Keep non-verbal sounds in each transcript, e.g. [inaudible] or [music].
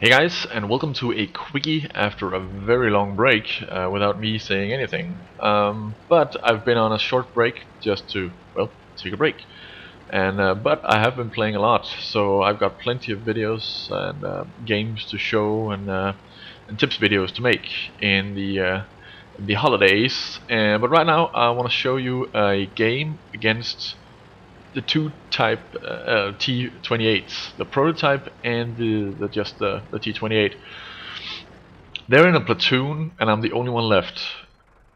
Hey guys, and welcome to a quickie after a very long break uh, without me saying anything. Um, but I've been on a short break just to, well, take a break. And uh, But I have been playing a lot, so I've got plenty of videos and uh, games to show and, uh, and tips videos to make in the, uh, the holidays. but right now I want to show you a game against the two type uh, uh, T28s, the prototype and the, the just the, the T28. They're in a platoon and I'm the only one left.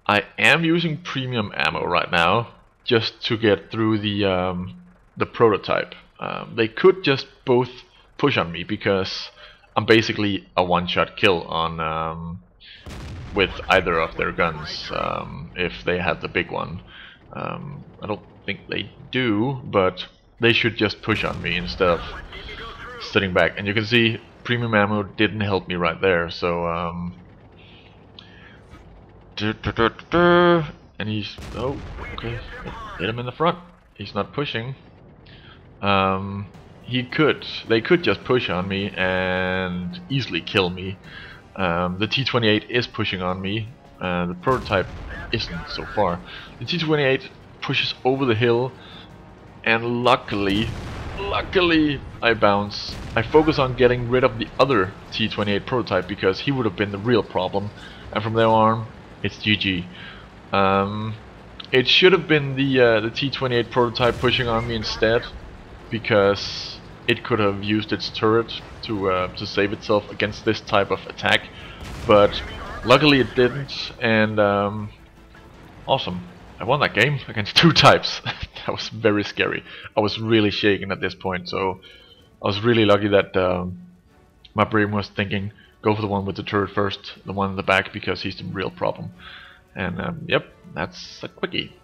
I am using premium ammo right now just to get through the um, the prototype. Um, they could just both push on me because I'm basically a one-shot kill on um, with either of their guns um, if they have the big one. Um, I don't think they do, but they should just push on me instead of sitting back. And you can see premium ammo didn't help me right there, so um, and he's oh okay hit him in the front. He's not pushing. Um, he could they could just push on me and easily kill me. Um, the T28 is pushing on me. Uh, the prototype isn't so far. The T28 pushes over the hill and luckily, luckily I bounce. I focus on getting rid of the other T28 prototype because he would have been the real problem and from there on it's GG. Um, it should have been the uh, the T28 prototype pushing on me instead because it could have used its turret to uh, to save itself against this type of attack but luckily it didn't and um, awesome. I won that game against [laughs] two types. [laughs] that was very scary. I was really shaken at this point, so I was really lucky that um, my brain was thinking, go for the one with the turret first, the one in the back, because he's the real problem. And um, yep, that's a quickie.